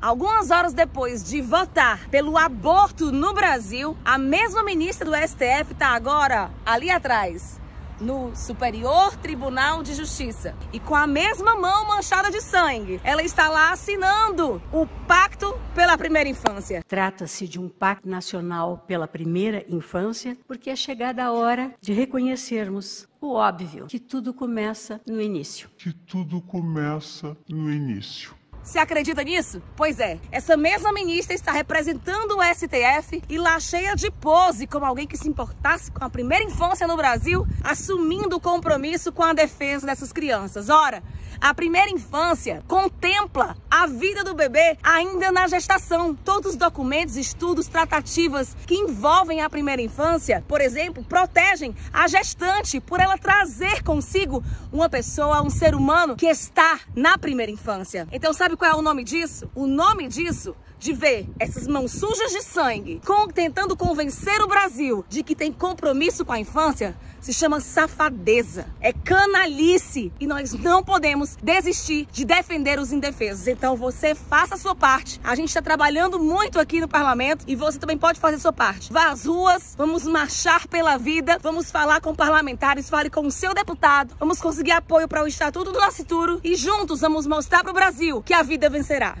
Algumas horas depois de votar pelo aborto no Brasil, a mesma ministra do STF está agora ali atrás, no Superior Tribunal de Justiça. E com a mesma mão manchada de sangue, ela está lá assinando o Pacto pela Primeira Infância. Trata-se de um pacto nacional pela primeira infância, porque é chegada a hora de reconhecermos o óbvio, que tudo começa no início. Que tudo começa no início. Você acredita nisso? Pois é, essa mesma ministra está representando o STF e lá cheia de pose como alguém que se importasse com a primeira infância no Brasil, assumindo o compromisso com a defesa dessas crianças. Ora, a primeira infância contempla a vida do bebê ainda na gestação. Todos os documentos, estudos, tratativas que envolvem a primeira infância, por exemplo, protegem a gestante por ela trazer consigo uma pessoa, um ser humano que está na primeira infância. Então, sabe qual é o nome disso? O nome disso de ver essas mãos sujas de sangue com, tentando convencer o Brasil de que tem compromisso com a infância se chama safadeza, é canalice e nós não podemos desistir de defender os indefesos. Então você faça a sua parte. A gente está trabalhando muito aqui no parlamento e você também pode fazer a sua parte. Vá às ruas, vamos marchar pela vida, vamos falar com parlamentares, fale com o seu deputado, vamos conseguir apoio para o Estatuto do Nascituro e juntos vamos mostrar para o Brasil que a vida vencerá.